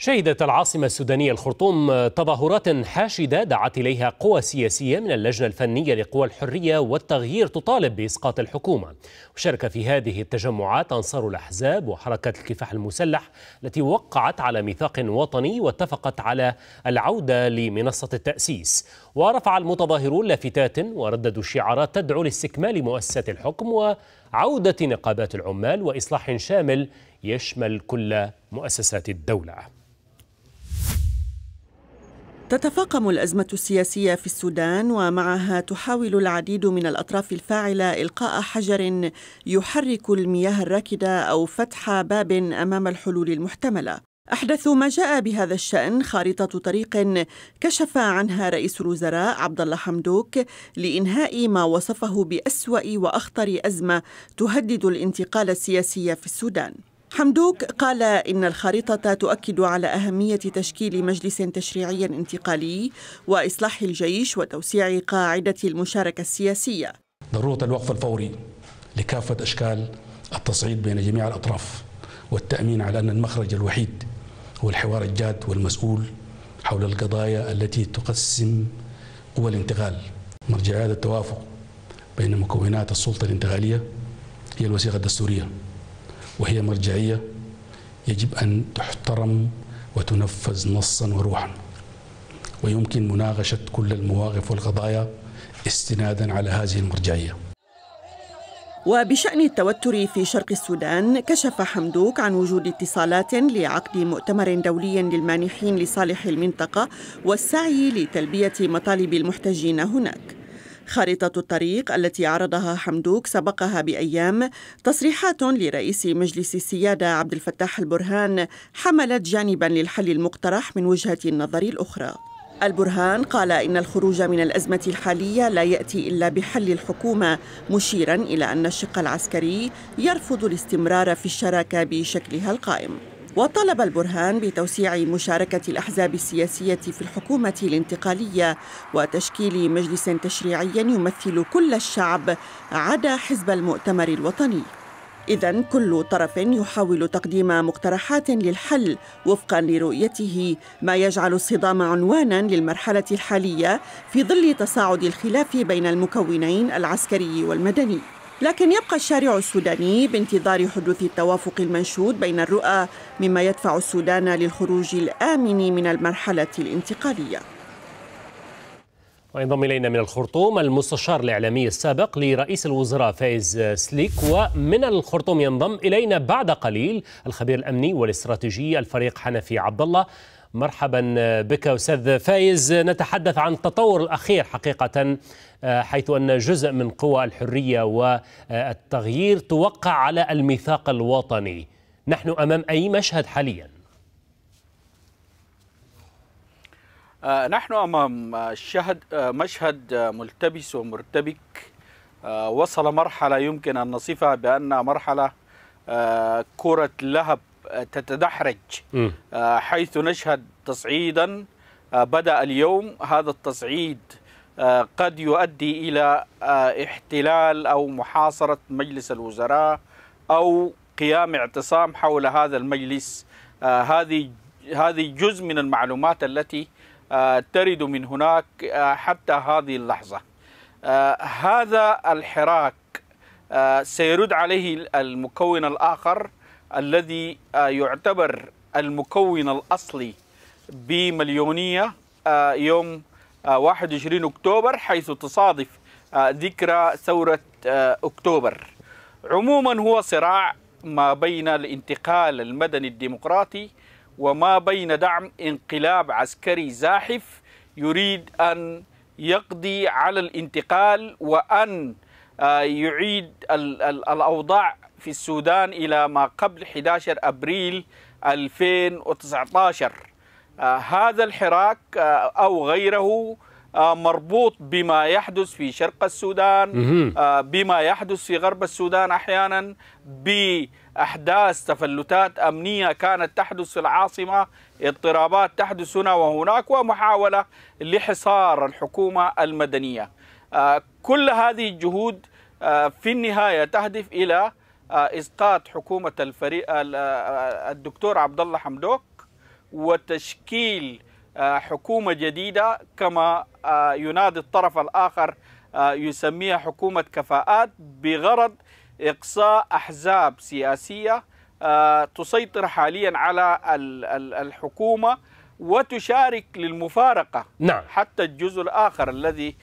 شهدت العاصمة السودانية الخرطوم تظاهرات حاشدة دعت إليها قوى سياسية من اللجنة الفنية لقوى الحرية والتغيير تطالب بإسقاط الحكومة. وشارك في هذه التجمعات أنصار الأحزاب وحركة الكفاح المسلح التي وقعت على ميثاق وطني واتفقت على العودة لمنصة التأسيس. ورفع المتظاهرون لافتات ورددوا شعارات تدعو لاستكمال مؤسسات الحكم وعودة نقابات العمال وإصلاح شامل يشمل كل مؤسسات الدولة. تتفاقم الأزمة السياسية في السودان ومعها تحاول العديد من الأطراف الفاعلة إلقاء حجر يحرك المياه الراكدة أو فتح باب أمام الحلول المحتملة. أحدث ما جاء بهذا الشأن خارطة طريق كشف عنها رئيس الوزراء عبد الله حمدوك لإنهاء ما وصفه بأسوأ وأخطر أزمة تهدد الانتقال السياسي في السودان. حمدوك قال إن الخارطة تؤكد على أهمية تشكيل مجلس تشريعي انتقالي وإصلاح الجيش وتوسيع قاعدة المشاركة السياسية. ضرورة الوقف الفوري لكافة أشكال التصعيد بين جميع الأطراف والتأمين على أن المخرج الوحيد هو الحوار الجاد والمسؤول حول القضايا التي تقسم قوى الانتقال. مرجعيات التوافق بين مكونات السلطة الانتقالية هي الوثيقة الدستورية. وهي مرجعية يجب أن تحترم وتنفذ نصا وروحا. ويمكن مناقشة كل المواقف والقضايا استنادا على هذه المرجعية. وبشأن التوتر في شرق السودان كشف حمدوك عن وجود اتصالات لعقد مؤتمر دولي للمانحين لصالح المنطقة والسعي لتلبية مطالب المحتجين هناك. خارطة الطريق التي عرضها حمدوك سبقها بأيام تصريحات لرئيس مجلس السيادة عبد الفتاح البرهان حملت جانبا للحل المقترح من وجهة النظر الأخرى. البرهان قال إن الخروج من الأزمة الحالية لا يأتي إلا بحل الحكومة مشيرا إلى أن الشق العسكري يرفض الاستمرار في الشراكة بشكلها القائم. وطلب البرهان بتوسيع مشاركة الأحزاب السياسية في الحكومة الانتقالية وتشكيل مجلس تشريعي يمثل كل الشعب عدا حزب المؤتمر الوطني إذا كل طرف يحاول تقديم مقترحات للحل وفقا لرؤيته ما يجعل الصدام عنوانا للمرحلة الحالية في ظل تصاعد الخلاف بين المكونين العسكري والمدني. لكن يبقى الشارع السوداني بانتظار حدوث التوافق المنشود بين الرؤى مما يدفع السودان للخروج الآمن من المرحلة الانتقالية. وينضم إلينا من الخرطوم المستشار الإعلامي السابق لرئيس الوزراء فايز سليك ومن الخرطوم ينضم إلينا بعد قليل الخبير الأمني والإستراتيجي الفريق حنفي عبد الله مرحبا بك أستاذ فايز. نتحدث عن التطور الأخير حقيقة حيث أن جزء من قوى الحرية والتغيير توقع على الميثاق الوطني. نحن أمام أي مشهد حالياً؟ نحن أمام شهد مشهد ملتبس ومرتبك. وصل مرحلة يمكن أن نصفها بانها مرحلة كرة لهب تتدحرج. حيث نشهد تصعيدا بدأ اليوم. هذا التصعيد قد يؤدي إلى احتلال أو محاصرة مجلس الوزراء أو قيام اعتصام حول هذا المجلس. هذه هذه جزء من المعلومات التي ترد من هناك حتى هذه اللحظة. هذا الحراك سيرد عليه المكون الآخر الذي يعتبر المكون الأصلي بمليونية يوم 21 أكتوبر حيث تصادف ذكرى ثورة أكتوبر. عموما هو صراع ما بين الانتقال المدني الديمقراطي وما بين دعم انقلاب عسكري زاحف يريد أن يقضي على الانتقال وأن يعيد الأوضاع في السودان إلى ما قبل 11 أبريل 2019 هذا الحراك أو غيره مربوط بما يحدث في شرق السودان بما يحدث في غرب السودان أحيانا بأحداث تفلتات أمنية كانت تحدث في العاصمة اضطرابات تحدث هنا وهناك ومحاولة لحصار الحكومة المدنية. كل هذه الجهود في النهاية تهدف إلى إسقاط حكومة الفريق الدكتور عبد الله حمدوك وتشكيل حكومة جديدة كما ينادي الطرف الآخر يسميها حكومة كفاءات بغرض إقصاء أحزاب سياسية تسيطر حاليا على الحكومة وتشارك للمفارقة نعم. حتى الجزء الآخر الذي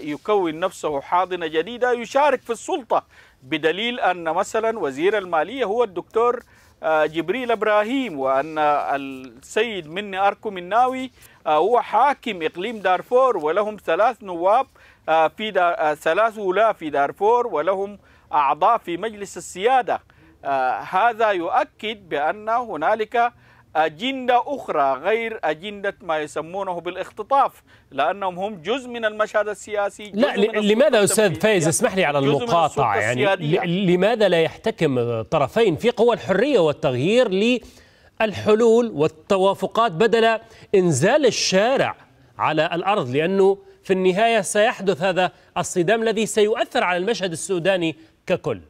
يكون نفسه حاضنة جديدة يشارك في السلطة بدليل أن مثلا وزير المالية هو الدكتور جبريل إبراهيم وأن السيد مني أركو مناوي هو حاكم إقليم دارفور ولهم ثلاث نواب في دار ثلاث ولاة في دارفور ولهم أعضاء في مجلس السيادة. هذا يؤكد بأن هنالك أجندة أخرى غير أجندة ما يسمونه بالاختطاف لأنهم هم جزء من المشهد السياسي جزء لا من لماذا أستاذ فايز؟ اسمح لي على المقاطعة يعني. لماذا لا يحتكم الطرفين في قوى الحرية والتغيير للحلول والتوافقات بدل إنزال الشارع على الأرض؟ لأنه في النهاية سيحدث هذا الصدام الذي سيؤثر على المشهد السوداني ككل.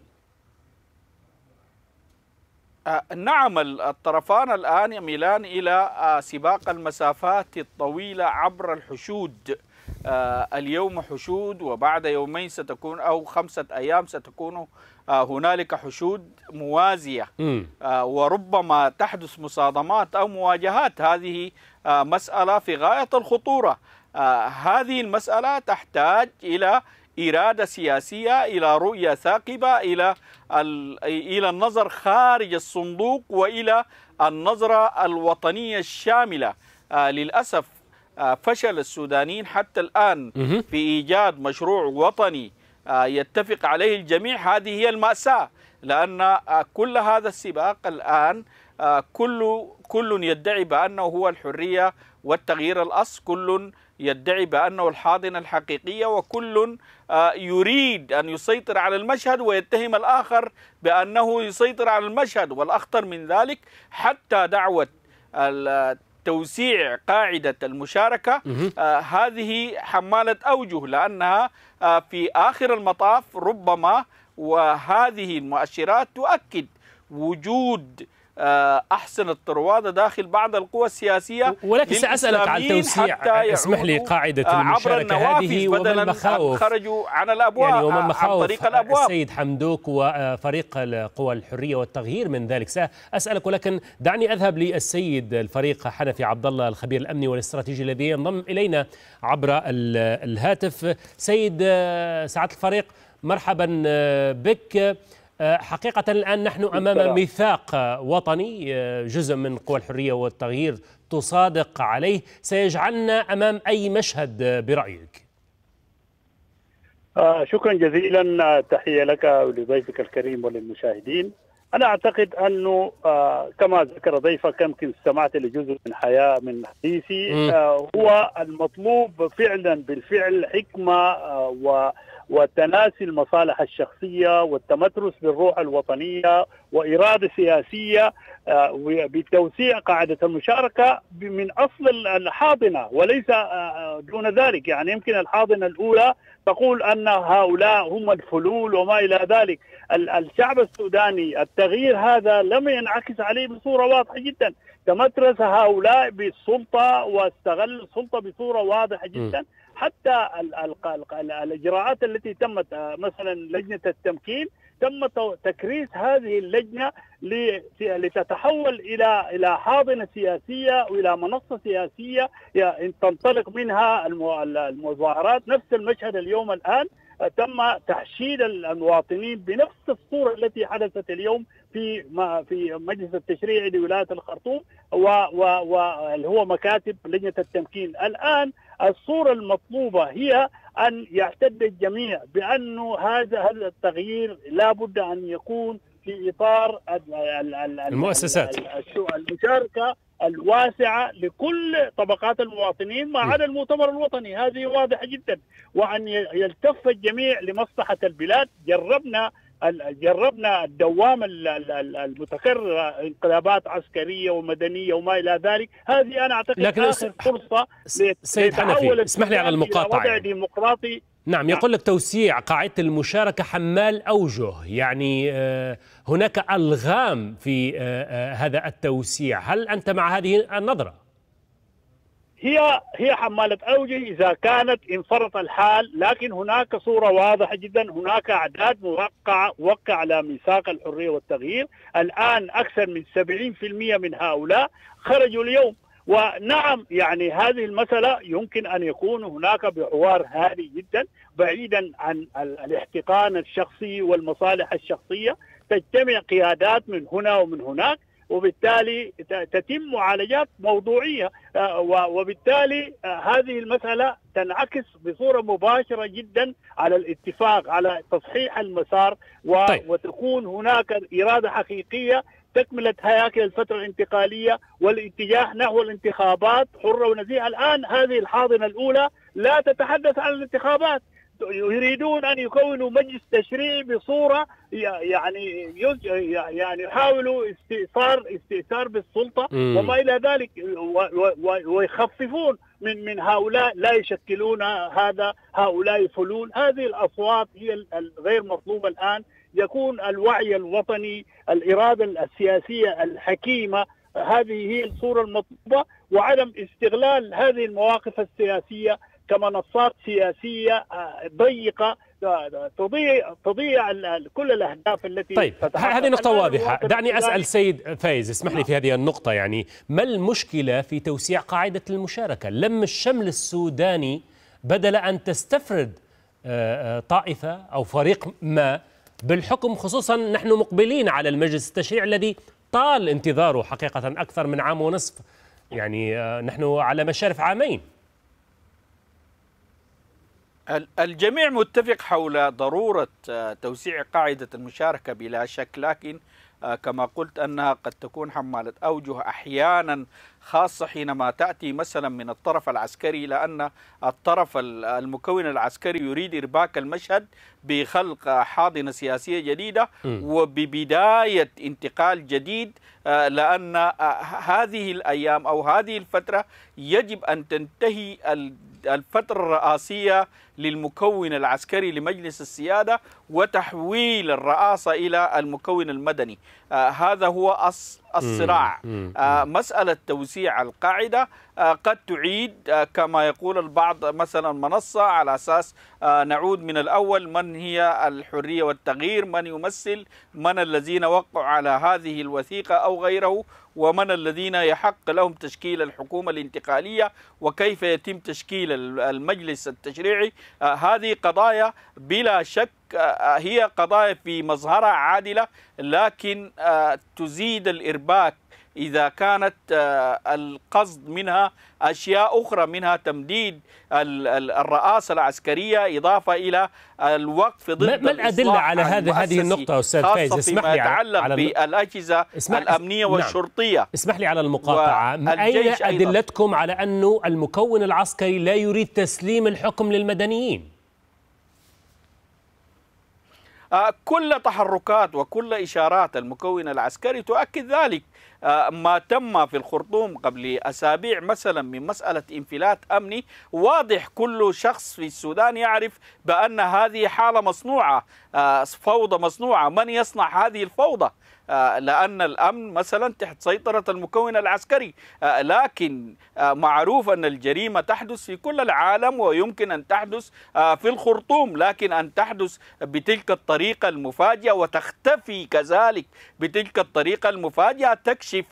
نعم الطرفان الآن يميلان إلى آه، سباق المسافات الطويلة عبر الحشود. آه، اليوم حشود وبعد يومين ستكون أو خمسة أيام ستكون هنالك حشود موازية. وربما تحدث مصادمات أو مواجهات هذه مسألة في غاية الخطورة. هذه المسألة تحتاج إلى إرادة سياسية إلى رؤية ثاقبة إلى إلى النظر خارج الصندوق وإلى النظرة الوطنية الشاملة. للأسف فشل السودانيين حتى الآن في إيجاد مشروع وطني يتفق عليه الجميع. هذه هي المأساة لأن كل هذا السباق الآن كل كل يدعي بأنه هو الحرية والتغيير الأصل كل يدعي بأنه الحاضنة الحقيقية وكل يريد أن يسيطر على المشهد ويتهم الآخر بأنه يسيطر على المشهد. والأخطر من ذلك حتى دعوة توسيع قاعدة المشاركة آه هذه حمالة أوجه لأنها آه في آخر المطاف ربما وهذه المؤشرات تؤكد وجود أحسن الطروادة داخل بعض القوى السياسية ولكن سأسألك عن توسيع. اسمح لي قاعدة المشاركة هذه وما المخاوف. خرجوا عن الأبواب يعني وما المخاوف عن طريق الأبواب. السيد حمدوك وفريق القوى الحرية والتغيير من ذلك. سأسألك ولكن دعني أذهب للسيد الفريق حنفي عبد الله الخبير الأمني والاستراتيجي الذي ينضم إلينا عبر الهاتف. سيد سعادة الفريق مرحبا بك. حقيقة الآن نحن أمام ميثاق وطني جزء من قوى الحرية والتغيير تصادق عليه. سيجعلنا أمام أي مشهد برأيك؟ آه شكرا جزيلا. تحية لك ولضيفك الكريم وللمشاهدين. أنا أعتقد أنه آه كما ذكر ضيفك يمكن استمعت لجزء من حياة من حديثي آه هو المطلوب فعلا بالفعل حكمة و وتناسي المصالح الشخصية والتمترس بالروح الوطنية وإرادة سياسية بتوسيع قاعدة المشاركة من أصل الحاضنة وليس دون ذلك. يعني يمكن الحاضنة الأولى تقول أن هؤلاء هم الفلول وما إلى ذلك. الشعب السوداني التغيير هذا لم ينعكس عليه بصورة واضحة جدا. تمترس هؤلاء بالسلطة واستغل السلطة بصورة واضحة جدا. حتى ال ال ال الإجراءات التي تمت مثلا لجنة التمكين تم تكريس هذه اللجنة لتتحول إلى إلى حاضنة سياسية وإلى منصة سياسية تنطلق منها المظاهرات. نفس المشهد اليوم الآن تم تحشيد المواطنين بنفس الصورة التي حدثت اليوم في في مجلس التشريعي لولاية الخرطوم واللي هو مكاتب لجنة التمكين. الآن الصورة المطلوبة هي أن يعتد الجميع بأنه هذا التغيير لابد أن يكون في إطار المؤسسات. المشاركة الواسعة لكل طبقات المواطنين ما عدا المؤتمر الوطني. هذه واضحة جدا. وأن يلتف الجميع لمصلحة البلاد. جربنا جربنا الدوام المتكرر انقلابات عسكرية ومدنية وما إلى ذلك هذه أنا أعتقد لكن آخر فرصة سيد حنفي اسمح لي على المقاطعة وضع يعني. ديمقراطي نعم يقول لك توسيع قاعدة المشاركة حمال أوجه يعني هناك ألغام في هذا التوسيع هل أنت مع هذه النظرة؟ هي هي حمالة أوجه إذا كانت انفرط الحال لكن هناك صورة واضحة جدا. هناك أعداد موقعة وقع على ميثاق الحرية والتغيير. الآن أكثر من 70% من هؤلاء خرجوا اليوم. ونعم يعني هذه المسألة يمكن أن يكون هناك بحوار هادي جدا بعيدا عن الاحتقان الشخصي والمصالح الشخصية. تجتمع قيادات من هنا ومن هناك. وبالتالي تتم معالجات موضوعية آه، وبالتالي آه، هذه المسألة تنعكس بصورة مباشرة جدا على الاتفاق على تصحيح المسار طيب. وتكون هناك إرادة حقيقية تكمله هياكل الفترة الانتقالية والاتجاه نحو الانتخابات حرة ونزيهة الآن هذه الحاضنة الأولى لا تتحدث عن الانتخابات يريدون أن يكونوا مجلس تشريعي بصورة يعني يعني يحاولوا استئثار استئثار بالسلطة وما إلى ذلك ويخففون من من هؤلاء لا يشكلون هذا هؤلاء يفلون هذه الأصوات هي الغير مطلوبة الآن. يكون الوعي الوطني الإرادة السياسية الحكيمة هذه هي الصورة المطلوبة. وعدم استغلال هذه المواقف السياسية كمنصات سياسية آه، ضيقة آه، تضيع تضيع كل الأهداف التي طيب هذه نقطة واضحة. دعني أسأل سيد فايز اسمح لي في هذه النقطة يعني ما المشكلة في توسيع قاعدة المشاركة؟ لم الشمل السوداني بدل أن تستفرد آه، طائفة أو فريق ما بالحكم خصوصا نحن مقبلين على المجلس التشريع الذي طال انتظاره حقيقة أكثر من عام ونصف يعني نحن على مشارف عامين. الجميع متفق حول ضرورة آه، توسيع قاعدة المشاركة بلا شك لكن آه، كما قلت أنها قد تكون حمالة أوجه أحيانا خاصة حينما تأتي مثلا من الطرف العسكري لأن الطرف المكون العسكري يريد إرباك المشهد بخلق حاضنة سياسية جديدة وببداية انتقال جديد. آه، لأن هذه الأيام أو هذه الفترة يجب أن تنتهي الفترة الرئاسية للمكون العسكري لمجلس السيادة وتحويل الرئاسة إلى المكون المدني. آه هذا هو أص الصراع. آه مسألة توسيع القاعدة آه قد تعيد آه كما يقول البعض مثلا منصة على أساس نعود من الأول من هي الحرية والتغيير من يمثل من الذين وقعوا على هذه الوثيقة أو غيره. ومن الذين يحق لهم تشكيل الحكومة الانتقالية وكيف يتم تشكيل المجلس التشريعي. آه، هذه قضايا بلا شك آه، هي قضايا في مظهرها عادلة لكن آه، تزيد الإرباك إذا كانت آه، القصد منها أشياء أخرى منها تمديد الرئاسة العسكرية إضافة إلى الوقف ضد ما الأدلة على هذا هذه النقطة أستاذ فايز؟ اسمح لي يتعلق على بالأجهزة اسمح الأمنية نعم. والشرطية. اسمح لي على المقاطعة. أين أدلتكم على أنه المكون العسكري لا يريد تسليم الحكم للمدنيين؟ كل تحركات وكل إشارات المكون العسكري تؤكد ذلك آه، ما تم في الخرطوم قبل أسابيع مثلا من مسألة انفلات أمني. واضح كل شخص في السودان يعرف بأن هذه حالة مصنوعة آه، فوضى مصنوعة. من يصنع هذه الفوضى؟ آه، لأن الأمن مثلا تحت سيطرة المكون العسكري. آه، لكن آه، معروف أن الجريمة تحدث في كل العالم ويمكن أن تحدث في الخرطوم. لكن أن تحدث بتلك الطريقة المفاجئة وتختفي كذلك بتلك الطريقة المفاجئة تكشف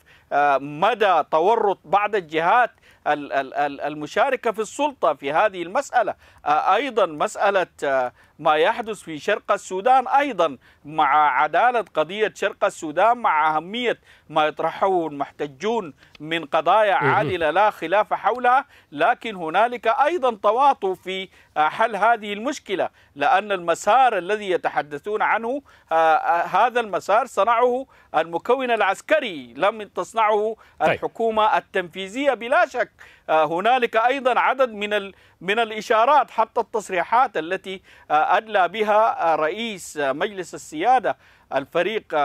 مدى تورط بعض الجهات المشاركة في السلطة في هذه المسألة. أيضا مسألة ما يحدث في شرق السودان أيضا مع عدالة قضية شرق السودان مع أهمية ما يطرحه المحتجون من قضايا عادلة لا خلاف حولها. لكن هنالك أيضا تواطؤ في حل هذه المشكلة لأن المسار الذي يتحدثون عنه آه، آه، هذا المسار صنعه المكون العسكري. لم تصنعه طيب. الحكومة التنفيذية بلا شك. آه، هنالك أيضا عدد من من الإشارات حتى التصريحات التي أدلى بها رئيس مجلس السيادة الفريق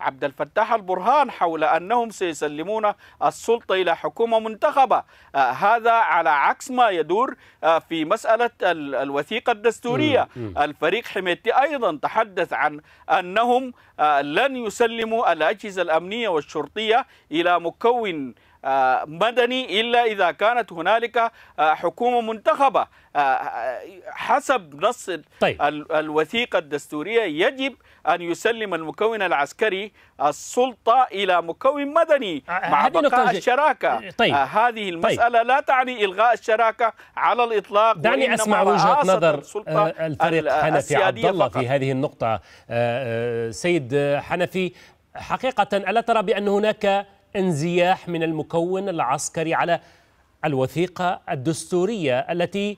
عبد الفتاح البرهان حول أنهم سيسلمون السلطة إلى حكومة منتخبة. آه، هذا على عكس ما يدور آه، في مسألة الوثيقة الدستورية. الفريق حميتي أيضا تحدث عن أنهم آه، لن يسلموا الأجهزة الأمنية والشرطية إلى مكون آه، مدني إلا إذا كانت هنالك آه، حكومة منتخبة آه، حسب نص طيب. الوثيقة الدستورية يجب أن يسلم المكون العسكري السلطة إلى مكون مدني مع بقاء الشراكة طيب. هذه طيب. المسألة طيب. لا تعني إلغاء الشراكة على الإطلاق دعني أسمع وجهة نظر الفريق حنفي عبد الله في هذه النقطة سيد حنفي حقيقة ألا ترى بأن هناك انزياح من المكون العسكري على الوثيقة الدستورية التي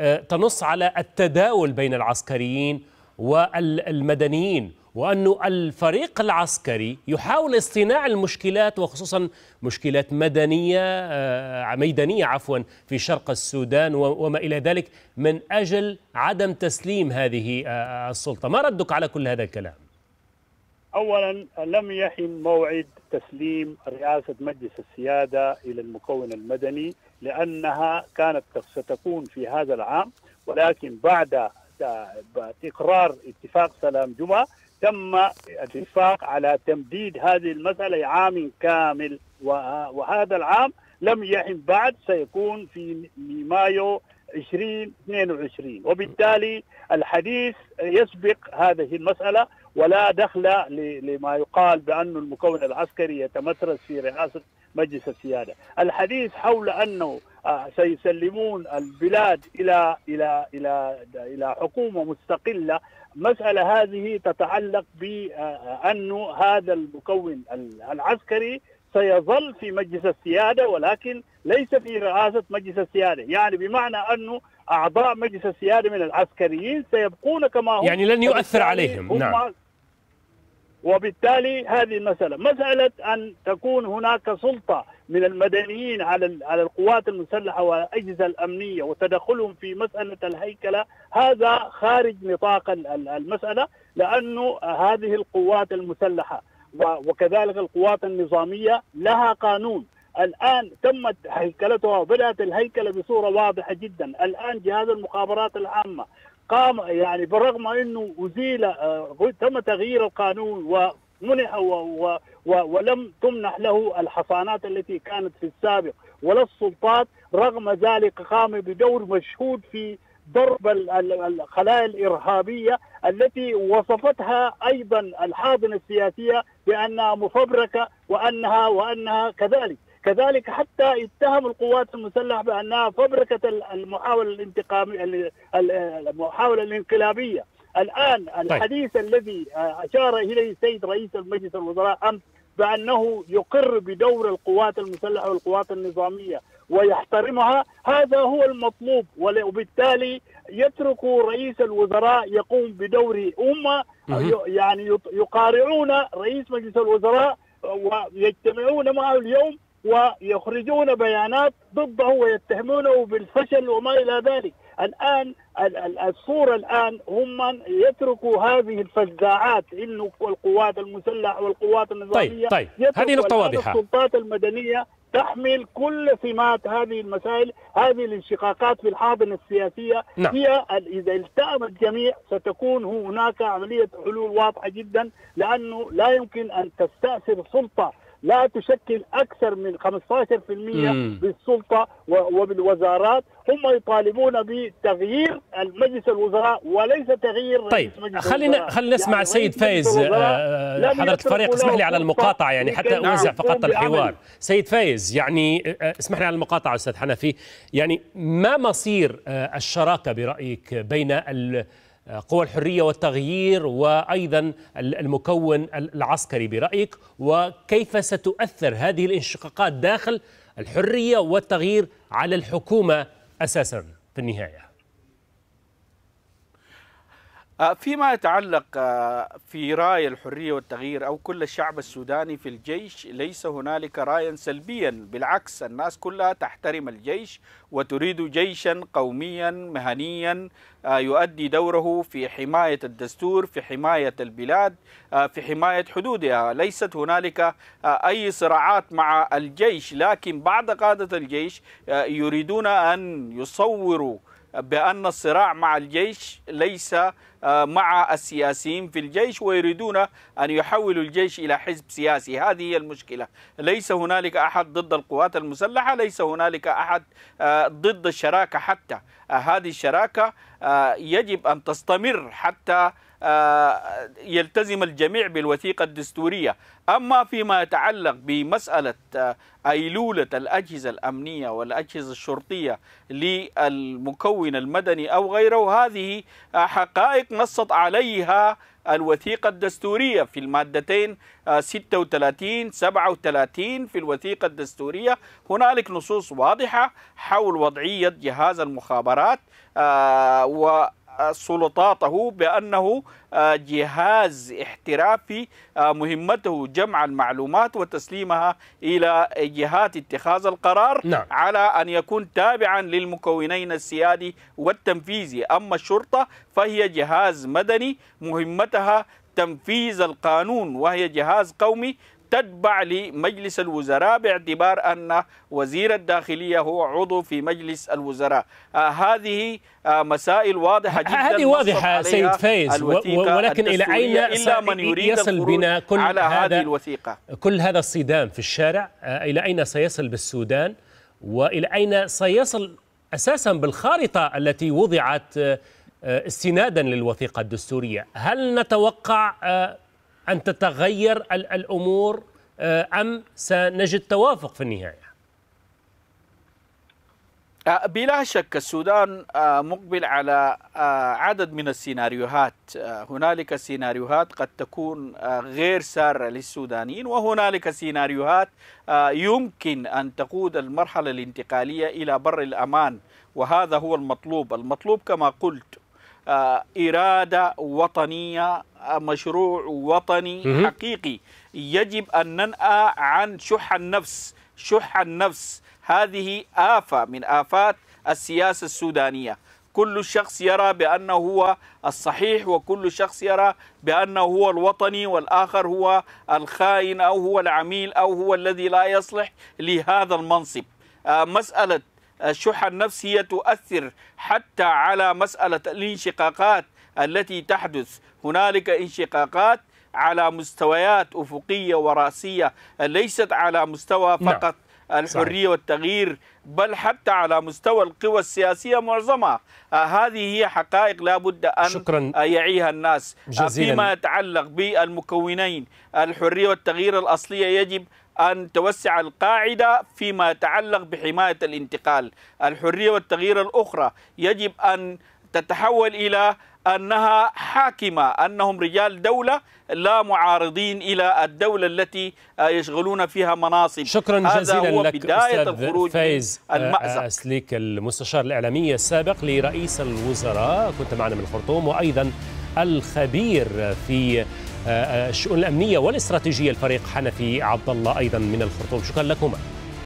آه، تنص على التداول بين العسكريين والمدنيين وأن الفريق العسكري يحاول اصطناع المشكلات وخصوصا مشكلات مدنية آه، ميدانية عفوا في شرق السودان وما إلى ذلك من أجل عدم تسليم هذه آه، السلطة ما ردك على كل هذا الكلام؟ اولا لم يحن موعد تسليم رئاسة مجلس السيادة إلى المكون المدني لأنها كانت ستكون في هذا العام. ولكن بعد إقرار اتفاق سلام جمعة تم الاتفاق على تمديد هذه المسألة عام كامل. وهذا العام لم يحن بعد سيكون في مايو 2022 وبالتالي الحديث يسبق هذه المسألة. ولا دخل لما يقال بأن المكون العسكري يتمترس في رئاسة مجلس السيادة. الحديث حول أنه آه، سيسلمون البلاد إلى إلى إلى إلى حكومة مستقلة مسألة هذه تتعلق بأن هذا المكون العسكري سيظل في مجلس السيادة ولكن ليس في رئاسة مجلس السيادة. يعني بمعنى أنه أعضاء مجلس السيادة من العسكريين سيبقون كما هم. يعني لن يؤثر عليهم. نعم. وبالتالي هذه المسألة مسألة أن تكون هناك سلطة من المدنيين على على القوات المسلحة والأجهزة الأمنية وتدخلهم في مسألة الهيكلة. هذا خارج نطاق المسألة لأنه هذه القوات المسلحة وكذلك القوات النظامية لها قانون. الآن تمت هيكلتها وبدأت الهيكلة بصورة واضحة جدا. الآن جهاز المخابرات العامة قام يعني بالرغم انه ازيل آه، تم تغيير القانون ومنح ولم تمنح له الحصانات التي كانت في السابق ولا السلطات رغم ذلك قام بدور مشهود في ضرب الخلايا الإرهابية التي وصفتها أيضا الحاضنة السياسية بأنها مفبركة وانها وأنها كذلك. كذلك حتى اتهم القوات المسلحة بأنها فبركه المحاولة الانتقامية المحاولة الانقلابية الآن طيب. الحديث طيب. الذي أشار إليه السيد رئيس المجلس الوزراء أمس بأنه يقر بدور القوات المسلحة والقوات النظامية ويحترمها هذا هو المطلوب وبالتالي يترك رئيس الوزراء يقوم بدوره هم يعني يقارعون رئيس مجلس الوزراء ويجتمعون معه اليوم ويخرجون بيانات ضده ويتهمونه بالفشل وما إلى ذلك. الآن الصورة الآن هم من يتركوا هذه الفزاعات. انه القوات المسلحة والقوات النظامية طيب طيب هذه نقطة واضحة. السلطات المدنية تحمل كل سمات هذه المسائل. هذه الانشقاقات في الحاضنة السياسية نعم. هي إذا التأم الجميع ستكون هناك عملية حلول واضحة جدا لأنه لا يمكن أن تستأثر سلطة لا تشكل أكثر من 15% بالسلطة وبالوزارات. هم يطالبون بتغيير المجلس الوزراء وليس تغيير طيب خلينا خلينا نسمع يعني سيد فايز آه، حضرة الفريق اسمح لي على المقاطعة يعني حتى أوزع فقط الحوار. سيد فايز يعني آه، اسمح لي على المقاطعة أستاذ حنفي. يعني ما مصير آه، الشراكة برأيك بين قوى الحرية والتغيير وأيضا المكون العسكري. برأيك وكيف ستؤثر هذه الانشقاقات داخل الحرية والتغيير على الحكومة أساسا في النهاية؟ آه، فيما يتعلق آه، في رأي الحرية والتغيير أو كل الشعب السوداني في الجيش ليس هنالك رايا سلبيا. بالعكس الناس كلها تحترم الجيش وتريد جيشا قوميا مهنيا يؤدي دوره في حماية الدستور في حماية البلاد في حماية حدودها. ليست هنالك أي صراعات مع الجيش لكن بعض قادة الجيش يريدون أن يصوروا بأن الصراع مع الجيش ليس آه، مع السياسيين في الجيش ويريدون أن يحولوا الجيش إلى حزب سياسي. هذه هي المشكلة. ليس هنالك أحد ضد القوات المسلحة ليس هنالك أحد آه، ضد الشراكة حتى. آه، هذه الشراكة يجب أن تستمر حتى يلتزم الجميع بالوثيقة الدستورية. أما فيما يتعلق بمسألة آه، أيلولة الأجهزة الأمنية والأجهزة الشرطية للمكون المدني أو غيره هذه آه، حقائق نصت عليها الوثيقة الدستورية في المادتين 36 37 في الوثيقة الدستورية. هنالك نصوص واضحة حول وضعية جهاز المخابرات و سلطاته بأنه آه، جهاز احترافي آه، مهمته جمع المعلومات وتسليمها إلى جهات اتخاذ القرار نعم. على أن يكون تابعا للمكونين السيادي والتنفيذي أما الشرطة فهي جهاز مدني مهمتها تنفيذ القانون وهي جهاز قومي تتبع لمجلس الوزراء باعتبار أن وزير الداخلية هو عضو في مجلس الوزراء. آه هذه آه مسائل واضحة جدا هذه واضحة سيد فايز. ولكن إلى أين إلا من يريد يصل بنا كل على هذا الوثيقة؟ كل هذا الصدام في الشارع؟ آه إلى أين سيصل بالسودان؟ وإلى أين سيصل أساسا بالخارطة التي وضعت آه، آه، استنادا للوثيقة الدستورية؟ هل نتوقع آه، أن تتغير الأمور آه، أم سنجد توافق في النهاية؟ آه، بلا شك السودان آه، مقبل على عدد من السيناريوهات هنالك سيناريوهات قد تكون غير سارة للسودانيين وهنالك سيناريوهات يمكن أن تقود المرحلة الانتقالية إلى بر الأمان وهذا هو المطلوب المطلوب كما قلت إرادة وطنية مشروع وطني حقيقي. يجب أن ننأى عن شح النفس شح النفس. هذه آفة من آفات السياسة السودانية. كل شخص يرى بأنه هو الصحيح وكل شخص يرى بأنه هو الوطني والآخر هو الخائن أو هو العميل أو هو الذي لا يصلح لهذا المنصب. آه، مسألة شح النفس هي تؤثر حتى على مسألة الانشقاقات التي تحدث. هنالك انشقاقات على مستويات أفقية ورأسية ليست على مستوى نعم. فقط نعم. الحرية صحيح. والتغيير بل حتى على مستوى القوى السياسية معظمها آه هذه هي حقائق لا بد أن شكرا يعيها الناس آه فيما يتعلق بالمكونين الحرية والتغيير الأصلية يجب أن توسع القاعدة فيما يتعلق بحماية الانتقال الحرية والتغيير الأخرى يجب أن تتحول إلى أنها حاكمة أنهم رجال دولة لا معارضين إلى الدولة التي يشغلون فيها مناصب. شكرا جزيلا هو لك بداية الخروج فايز المأزق. أسليك المستشار الإعلامي السابق لرئيس الوزراء. كنت معنا من الخرطوم وأيضا الخبير في الشؤون الأمنية والاستراتيجية الفريق حنفي عبد الله أيضا من الخرطوم. شكرا لكما.